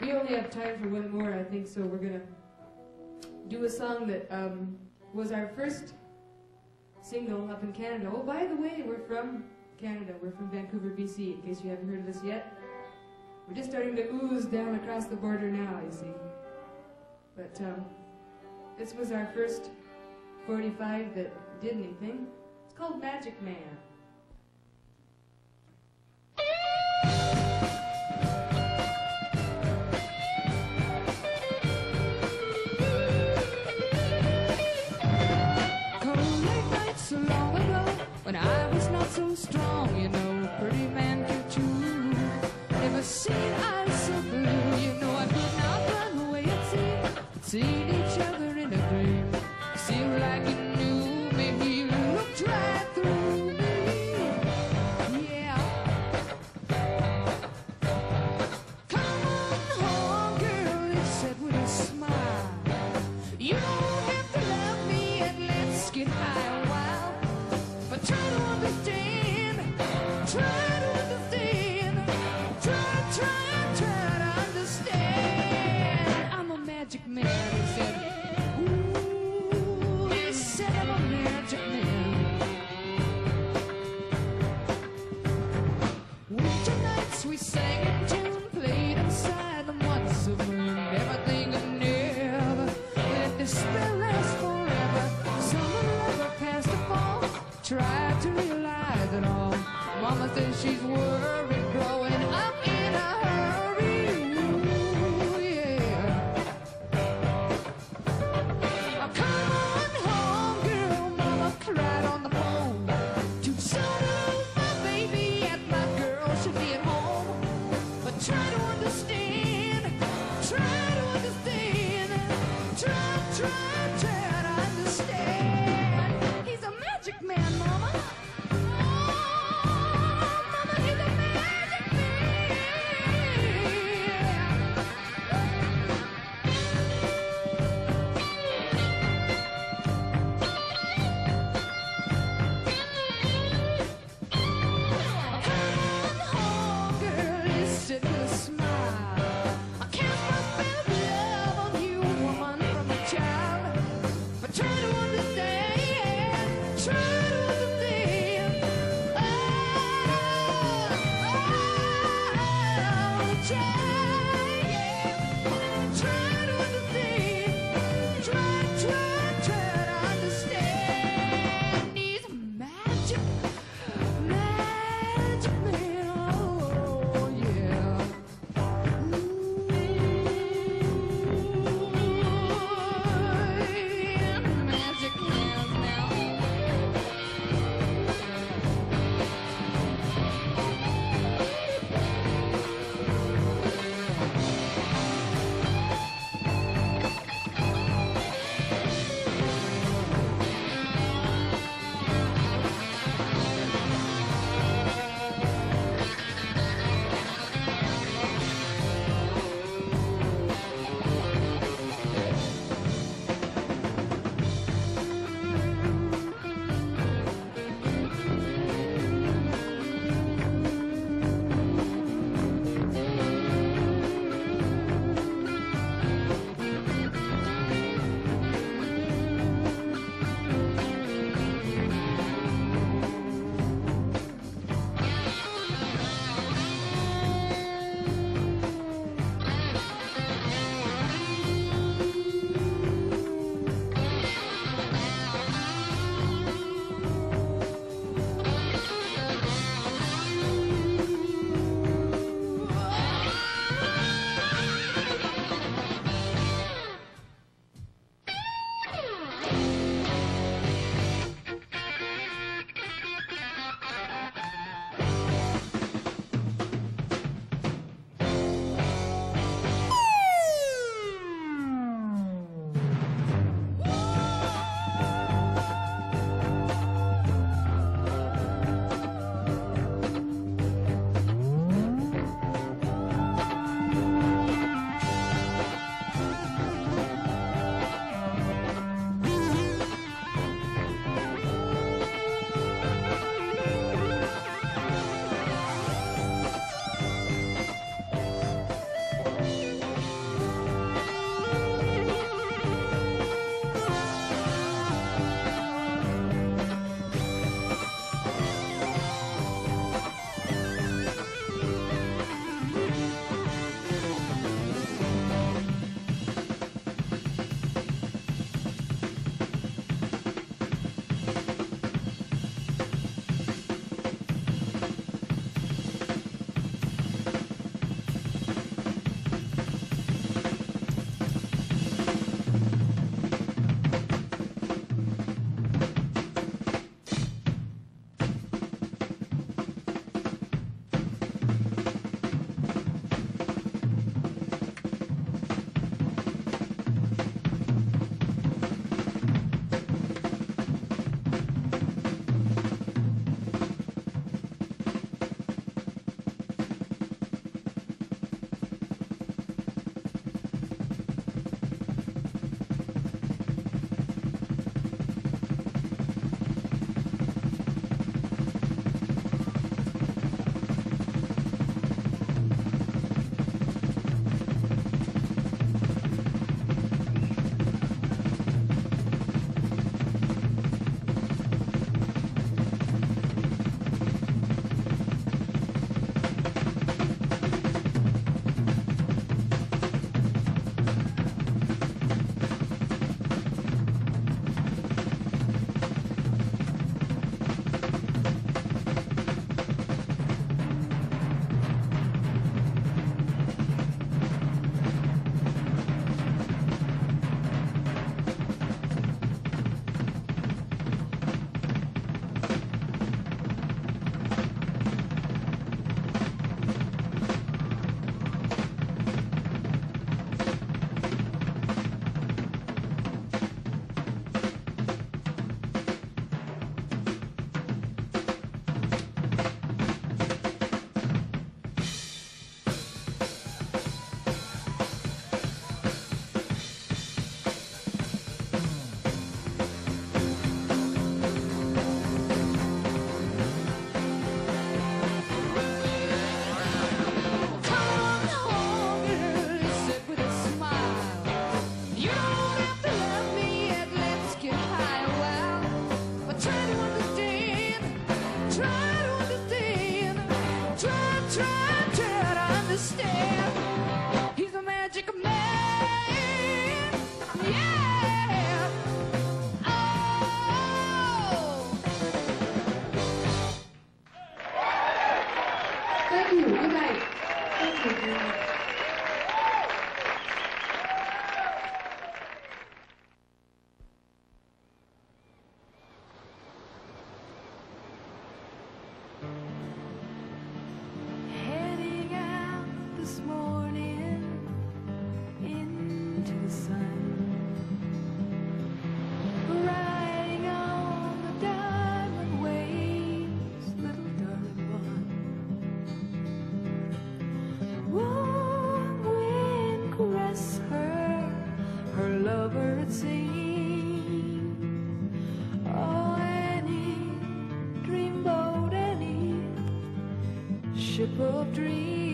we only have time for one more, I think, so we're going to do a song that um, was our first single up in Canada. Oh, by the way, we're from Canada. We're from Vancouver, BC, in case you haven't heard of us yet. We're just starting to ooze down across the border now, you see. But um, this was our first 45 that did anything. It's called Magic Man. strong, you know, a pretty man can choose. Never seen eyes so blue, you know, I could not run away. It seemed, it seemed. Train. change. trying to understand. Annie ship of dreams.